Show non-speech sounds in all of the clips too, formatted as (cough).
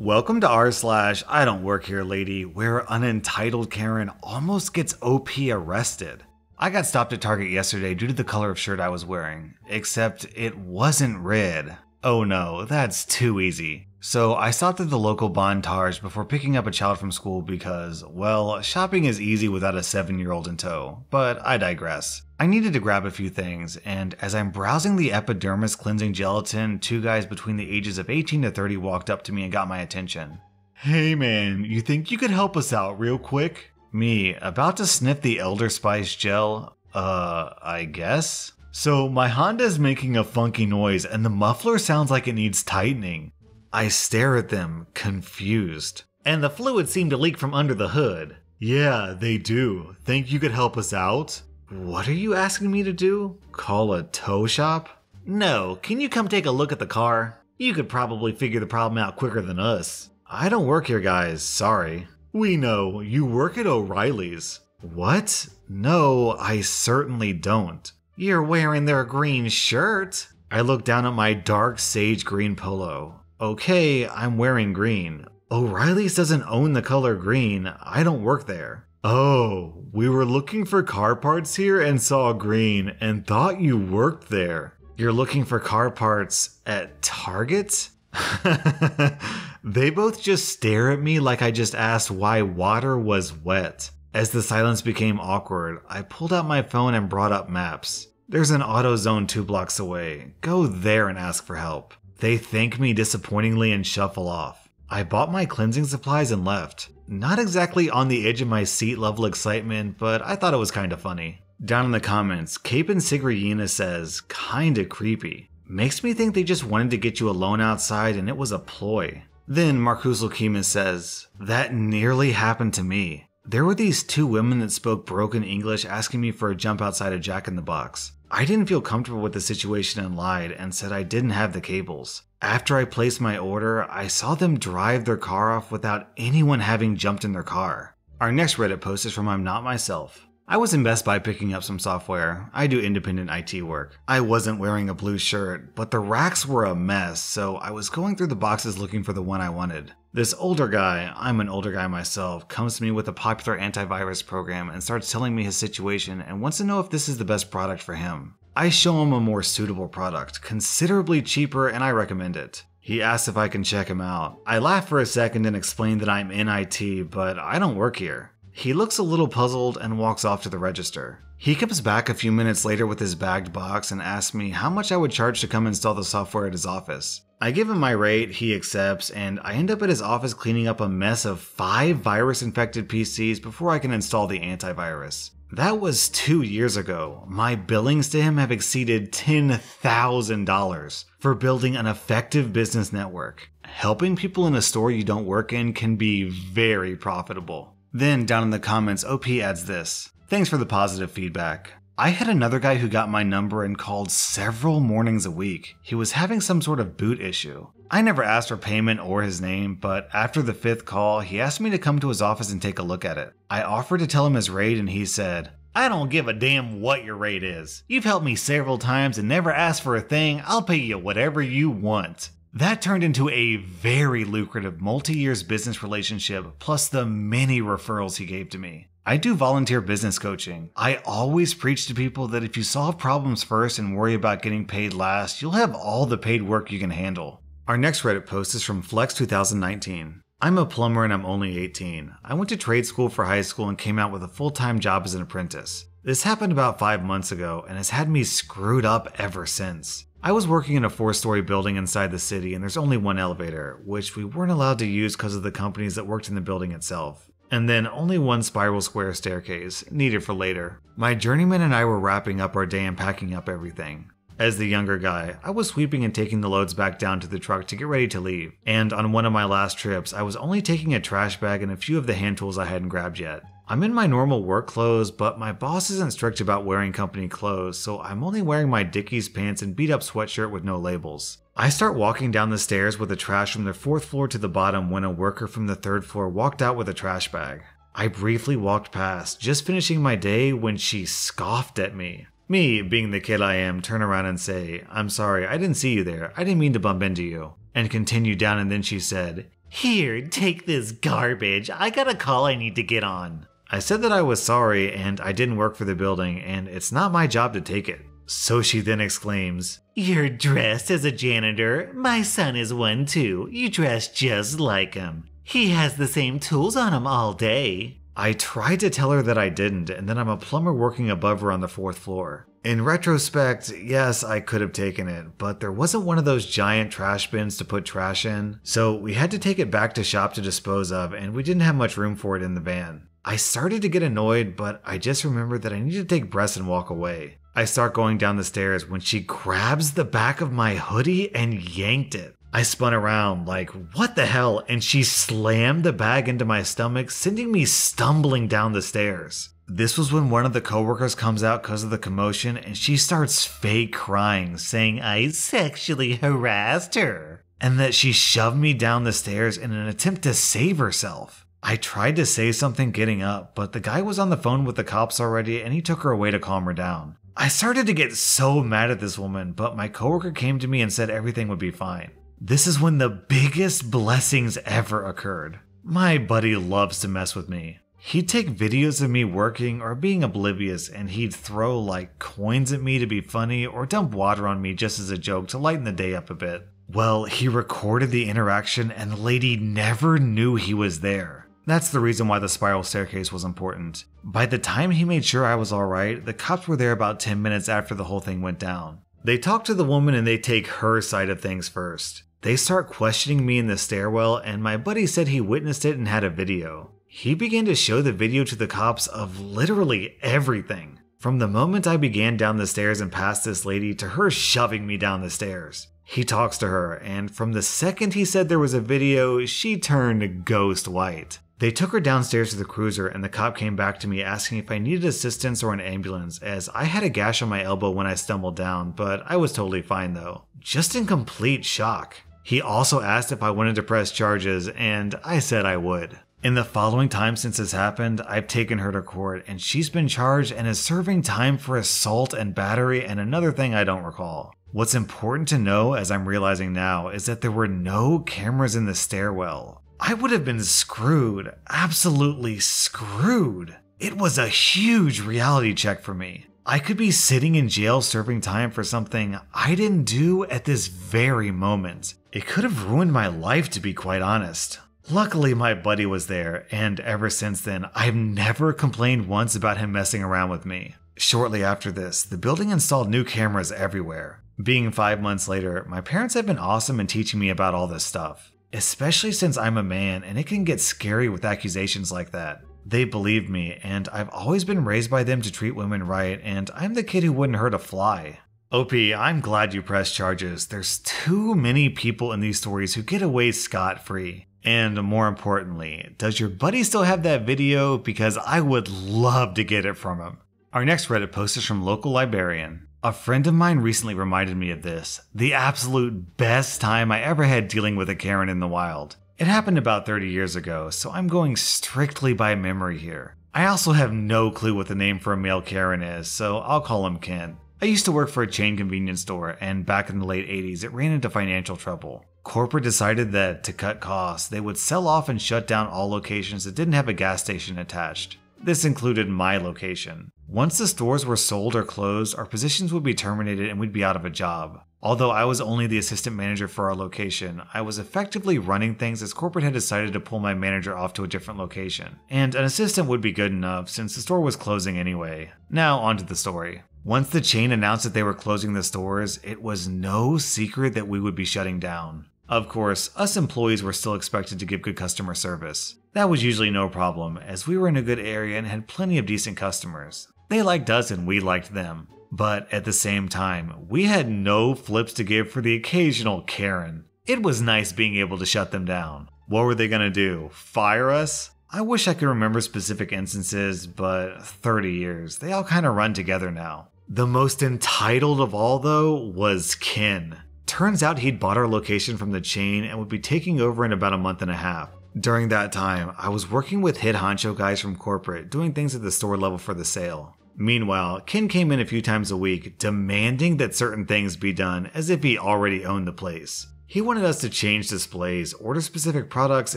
Welcome to r slash I don't work here lady, where unentitled Karen almost gets OP arrested. I got stopped at Target yesterday due to the color of shirt I was wearing, except it wasn't red. Oh no, that's too easy. So I stopped at the local Bontage before picking up a child from school because, well, shopping is easy without a 7 year old in tow, but I digress. I needed to grab a few things, and as I'm browsing the epidermis cleansing gelatin, two guys between the ages of 18 to 30 walked up to me and got my attention. Hey man, you think you could help us out real quick? Me, about to sniff the Elder Spice gel? Uh, I guess? So my Honda's making a funky noise and the muffler sounds like it needs tightening. I stare at them, confused. And the fluids seem to leak from under the hood. Yeah, they do. Think you could help us out? What are you asking me to do? Call a tow shop? No, can you come take a look at the car? You could probably figure the problem out quicker than us. I don't work here, guys, sorry. We know, you work at O'Reilly's. What? No, I certainly don't. You're wearing their green shirt. I look down at my dark sage green polo. Okay, I'm wearing green. O'Reilly's doesn't own the color green. I don't work there. Oh, we were looking for car parts here and saw green and thought you worked there. You're looking for car parts at Target? (laughs) they both just stare at me like I just asked why water was wet. As the silence became awkward, I pulled out my phone and brought up maps. There's an auto zone two blocks away. Go there and ask for help. They thank me disappointingly and shuffle off. I bought my cleansing supplies and left. Not exactly on the edge of my seat level excitement, but I thought it was kinda funny. Down in the comments, Cape and Sigriyena says, kinda creepy. Makes me think they just wanted to get you alone outside and it was a ploy. Then Marcus Lukimas says, that nearly happened to me. There were these two women that spoke broken English asking me for a jump outside a Jack in the Box. I didn't feel comfortable with the situation and lied and said I didn't have the cables. After I placed my order, I saw them drive their car off without anyone having jumped in their car. Our next Reddit post is from I'm Not Myself. I was in Best Buy picking up some software. I do independent IT work. I wasn't wearing a blue shirt, but the racks were a mess, so I was going through the boxes looking for the one I wanted. This older guy, I'm an older guy myself, comes to me with a popular antivirus program and starts telling me his situation and wants to know if this is the best product for him. I show him a more suitable product, considerably cheaper, and I recommend it. He asks if I can check him out. I laugh for a second and explain that I'm in IT, but I don't work here. He looks a little puzzled and walks off to the register. He comes back a few minutes later with his bagged box and asks me how much I would charge to come install the software at his office. I give him my rate, he accepts, and I end up at his office cleaning up a mess of five virus infected PCs before I can install the antivirus. That was two years ago. My billings to him have exceeded $10,000 for building an effective business network. Helping people in a store you don't work in can be very profitable. Then, down in the comments, OP adds this Thanks for the positive feedback. I had another guy who got my number and called several mornings a week. He was having some sort of boot issue. I never asked for payment or his name, but after the fifth call, he asked me to come to his office and take a look at it. I offered to tell him his rate, and he said, I don't give a damn what your rate is. You've helped me several times and never asked for a thing. I'll pay you whatever you want. That turned into a very lucrative multi years business relationship, plus the many referrals he gave to me. I do volunteer business coaching. I always preach to people that if you solve problems first and worry about getting paid last, you'll have all the paid work you can handle. Our next Reddit post is from Flex 2019. I'm a plumber and I'm only 18. I went to trade school for high school and came out with a full time job as an apprentice. This happened about five months ago and has had me screwed up ever since. I was working in a four story building inside the city, and there's only one elevator, which we weren't allowed to use because of the companies that worked in the building itself. And then only one spiral square staircase, needed for later. My journeyman and I were wrapping up our day and packing up everything. As the younger guy, I was sweeping and taking the loads back down to the truck to get ready to leave. And on one of my last trips, I was only taking a trash bag and a few of the hand tools I hadn't grabbed yet. I'm in my normal work clothes, but my boss isn't strict about wearing company clothes, so I'm only wearing my Dickies pants and beat up sweatshirt with no labels. I start walking down the stairs with the trash from the fourth floor to the bottom when a worker from the third floor walked out with a trash bag. I briefly walked past, just finishing my day when she scoffed at me. Me, being the kid I am, turn around and say, I'm sorry, I didn't see you there. I didn't mean to bump into you. And continue down, and then she said, Here, take this garbage. I got a call I need to get on. I said that I was sorry and I didn't work for the building and it's not my job to take it. So she then exclaims, You're dressed as a janitor. My son is one too. You dress just like him. He has the same tools on him all day. I tried to tell her that I didn't, and that I'm a plumber working above her on the fourth floor. In retrospect, yes, I could have taken it, but there wasn't one of those giant trash bins to put trash in, so we had to take it back to shop to dispose of, and we didn't have much room for it in the van. I started to get annoyed, but I just remembered that I needed to take breaths and walk away. I start going down the stairs when she grabs the back of my hoodie and yanked it. I spun around like, what the hell? And she slammed the bag into my stomach, sending me stumbling down the stairs. This was when one of the coworkers comes out because of the commotion and she starts fake crying, saying I sexually harassed her and that she shoved me down the stairs in an attempt to save herself. I tried to say something getting up, but the guy was on the phone with the cops already and he took her away to calm her down. I started to get so mad at this woman, but my coworker came to me and said everything would be fine. This is when the biggest blessings ever occurred. My buddy loves to mess with me. He'd take videos of me working or being oblivious and he'd throw like coins at me to be funny or dump water on me just as a joke to lighten the day up a bit. Well, he recorded the interaction and the lady never knew he was there. That's the reason why the spiral staircase was important. By the time he made sure I was alright, the cops were there about 10 minutes after the whole thing went down. They talk to the woman and they take her side of things first. They start questioning me in the stairwell, and my buddy said he witnessed it and had a video. He began to show the video to the cops of literally everything. From the moment I began down the stairs and past this lady to her shoving me down the stairs. He talks to her, and from the second he said there was a video, she turned ghost white. They took her downstairs to the cruiser, and the cop came back to me asking if I needed assistance or an ambulance, as I had a gash on my elbow when I stumbled down, but I was totally fine though. Just in complete shock. He also asked if I wanted to press charges, and I said I would. In the following time since this happened, I've taken her to court and she's been charged and is serving time for assault and battery and another thing I don't recall. What's important to know, as I'm realizing now, is that there were no cameras in the stairwell. I would have been screwed, absolutely screwed. It was a huge reality check for me. I could be sitting in jail serving time for something I didn't do at this very moment. It could have ruined my life, to be quite honest. Luckily, my buddy was there, and ever since then, I've never complained once about him messing around with me. Shortly after this, the building installed new cameras everywhere. Being five months later, my parents have been awesome in teaching me about all this stuff, especially since I'm a man and it can get scary with accusations like that. They believe me, and I've always been raised by them to treat women right, and I'm the kid who wouldn't hurt a fly. OP, I'm glad you pressed charges. There's too many people in these stories who get away scot free. And more importantly, does your buddy still have that video? Because I would love to get it from him. Our next Reddit post is from Local Librarian. A friend of mine recently reminded me of this the absolute best time I ever had dealing with a Karen in the wild. It happened about 30 years ago, so I'm going strictly by memory here. I also have no clue what the name for a male Karen is, so I'll call him Ken. I used to work for a chain convenience store, and back in the late 80s, it ran into financial trouble. Corporate decided that to cut costs, they would sell off and shut down all locations that didn't have a gas station attached. This included my location. Once the stores were sold or closed, our positions would be terminated and we'd be out of a job. Although I was only the assistant manager for our location, I was effectively running things as corporate had decided to pull my manager off to a different location. And an assistant would be good enough since the store was closing anyway. Now, onto the story. Once the chain announced that they were closing the stores, it was no secret that we would be shutting down. Of course, us employees were still expected to give good customer service. That was usually no problem, as we were in a good area and had plenty of decent customers. They liked us and we liked them. But at the same time, we had no flips to give for the occasional Karen. It was nice being able to shut them down. What were they gonna do? Fire us? I wish I could remember specific instances, but 30 years, they all kind of run together now. The most entitled of all, though, was Ken. Turns out he'd bought our location from the chain and would be taking over in about a month and a half. During that time, I was working with hit honcho guys from corporate, doing things at the store level for the sale. Meanwhile, Ken came in a few times a week, demanding that certain things be done as if he already owned the place. He wanted us to change displays, order specific products,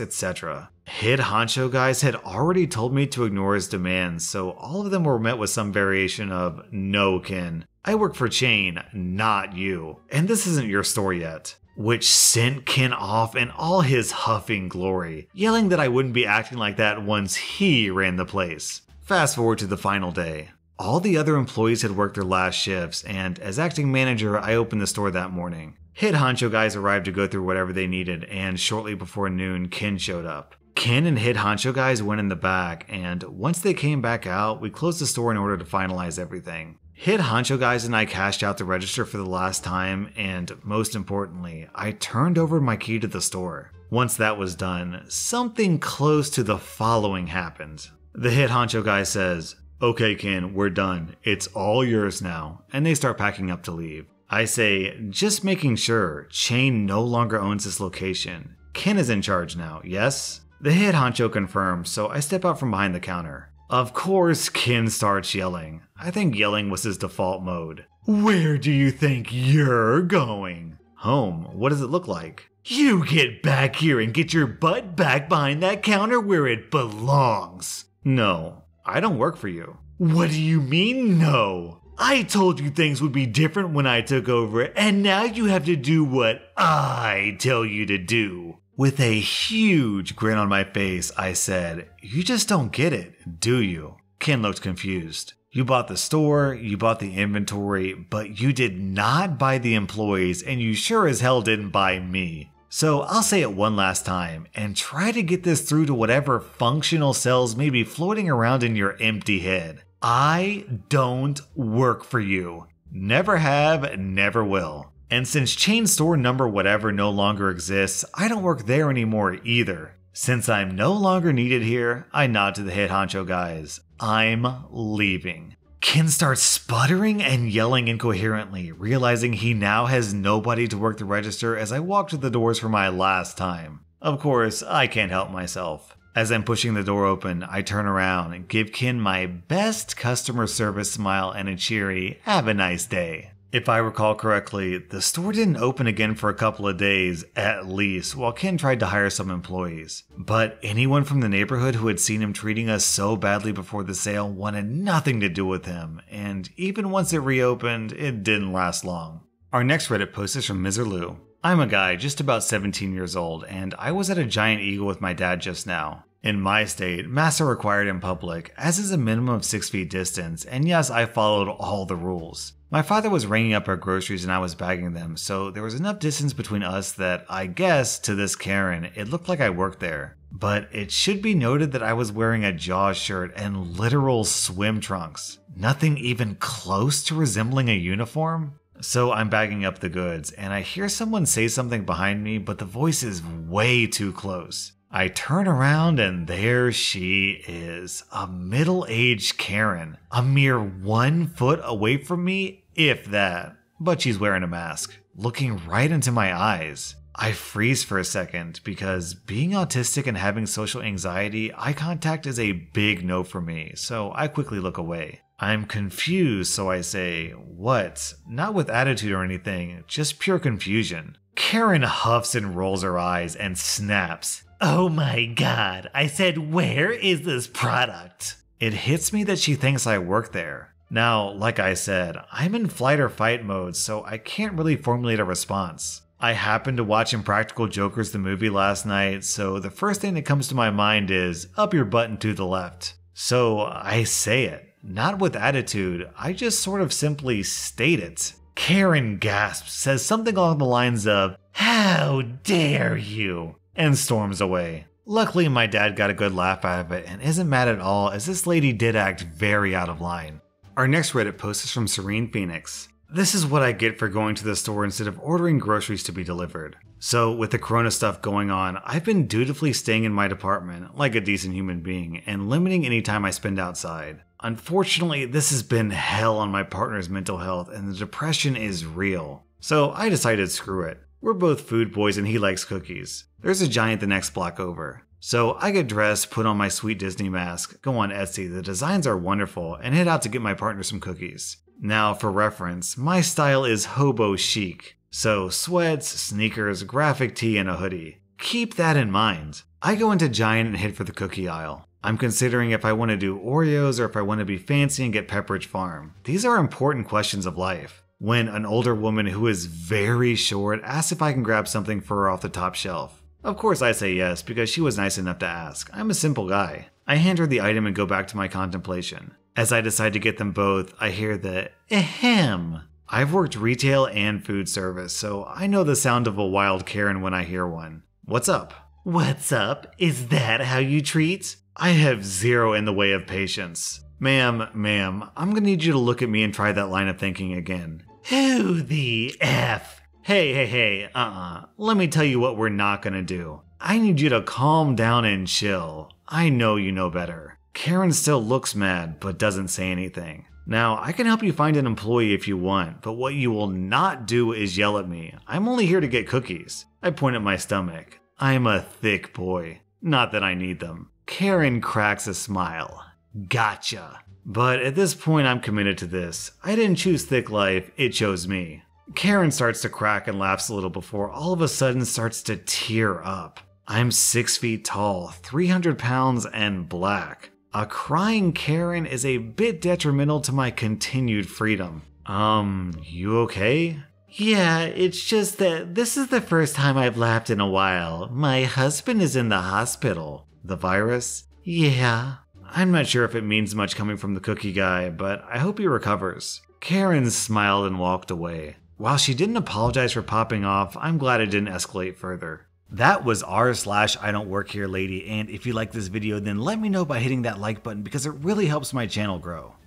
etc. Hid honcho guys had already told me to ignore his demands, so all of them were met with some variation of no Ken. I work for Chain, not you. And this isn't your store yet. Which sent Ken off in all his huffing glory, yelling that I wouldn't be acting like that once he ran the place. Fast forward to the final day. All the other employees had worked their last shifts, and as acting manager, I opened the store that morning. Hit honcho guys arrived to go through whatever they needed, and shortly before noon, Ken showed up. Ken and Hit honcho guys went in the back, and once they came back out, we closed the store in order to finalize everything. Hit honcho guys and I cashed out the register for the last time, and most importantly, I turned over my key to the store. Once that was done, something close to the following happened. The hit honcho guy says, Okay, Ken, we're done. It's all yours now. And they start packing up to leave. I say, just making sure Chain no longer owns this location. Ken is in charge now, yes? The head honcho confirms, so I step out from behind the counter. Of course, Ken starts yelling. I think yelling was his default mode. Where do you think you're going? Home. What does it look like? You get back here and get your butt back behind that counter where it belongs. No, I don't work for you. What do you mean, no? I told you things would be different when I took over, and now you have to do what I tell you to do. With a huge grin on my face, I said, You just don't get it, do you? Ken looked confused. You bought the store, you bought the inventory, but you did not buy the employees, and you sure as hell didn't buy me. So I'll say it one last time and try to get this through to whatever functional cells may be floating around in your empty head. I don't work for you. Never have, never will. And since chain store number whatever no longer exists, I don't work there anymore either. Since I'm no longer needed here, I nod to the head honcho guys. I'm leaving. Ken starts sputtering and yelling incoherently, realizing he now has nobody to work the register as I walk to the doors for my last time. Of course, I can't help myself. As I'm pushing the door open, I turn around and give Ken my best customer service smile and a cheery, have a nice day. If I recall correctly, the store didn't open again for a couple of days, at least, while Ken tried to hire some employees. But anyone from the neighborhood who had seen him treating us so badly before the sale wanted nothing to do with him, and even once it reopened, it didn't last long. Our next Reddit post is from Miser Lou. I'm a guy just about 17 years old, and I was at a giant eagle with my dad just now. In my state, masks are required in public, as is a minimum of 6 feet distance, and yes, I followed all the rules. My father was ringing up our groceries and I was bagging them, so there was enough distance between us that I guess to this Karen, it looked like I worked there. But it should be noted that I was wearing a Jaws shirt and literal swim trunks. Nothing even close to resembling a uniform? So I'm bagging up the goods, and I hear someone say something behind me, but the voice is way too close. I turn around and there she is, a middle aged Karen, a mere one foot away from me, if that. But she's wearing a mask, looking right into my eyes. I freeze for a second because being autistic and having social anxiety, eye contact is a big no for me, so I quickly look away. I'm confused, so I say, What? Not with attitude or anything, just pure confusion. Karen huffs and rolls her eyes and snaps. Oh my god, I said, Where is this product? It hits me that she thinks I work there. Now, like I said, I'm in flight or fight mode, so I can't really formulate a response. I happened to watch Impractical Jokers the movie last night, so the first thing that comes to my mind is up your button to the left. So I say it. Not with attitude, I just sort of simply state it. Karen gasps, says something along the lines of, How dare you? and storms away. Luckily, my dad got a good laugh out of it and isn't mad at all, as this lady did act very out of line. Our next Reddit post is from Serene Phoenix. This is what I get for going to the store instead of ordering groceries to be delivered. So, with the corona stuff going on, I've been dutifully staying in my department, like a decent human being, and limiting any time I spend outside. Unfortunately, this has been hell on my partner's mental health, and the depression is real. So, I decided screw it. We're both food boys and he likes cookies. There's a giant the next block over. So I get dressed, put on my sweet Disney mask, go on Etsy, the designs are wonderful, and head out to get my partner some cookies. Now, for reference, my style is hobo chic. So, sweats, sneakers, graphic tee, and a hoodie. Keep that in mind. I go into Giant and head for the cookie aisle. I'm considering if I want to do Oreos or if I want to be fancy and get Pepperidge Farm. These are important questions of life. When an older woman who is very short asks if I can grab something for her off the top shelf. Of course, I say yes because she was nice enough to ask. I'm a simple guy. I hand her the item and go back to my contemplation. As I decide to get them both, I hear the ahem I've worked retail and food service, so I know the sound of a wild Karen when I hear one. What's up? What's up? Is that how you treat? I have zero in the way of patience. Ma'am, ma'am, I'm gonna need you to look at me and try that line of thinking again. Who the F? Hey, hey, hey, uh uh-uh. uh. Let me tell you what we're not gonna do. I need you to calm down and chill. I know you know better. Karen still looks mad, but doesn't say anything. Now, I can help you find an employee if you want, but what you will not do is yell at me. I'm only here to get cookies. I point at my stomach. I'm a thick boy. Not that I need them. Karen cracks a smile. Gotcha. But at this point, I'm committed to this. I didn't choose thick life, it chose me. Karen starts to crack and laughs a little before all of a sudden starts to tear up. I'm six feet tall, 300 pounds, and black. A crying Karen is a bit detrimental to my continued freedom. Um, you okay? Yeah, it's just that this is the first time I've laughed in a while. My husband is in the hospital. The virus? Yeah. I'm not sure if it means much coming from the cookie guy, but I hope he recovers. Karen smiled and walked away. While she didn't apologize for popping off, I'm glad it didn't escalate further. That was r slash I don't work here lady, and if you like this video, then let me know by hitting that like button because it really helps my channel grow.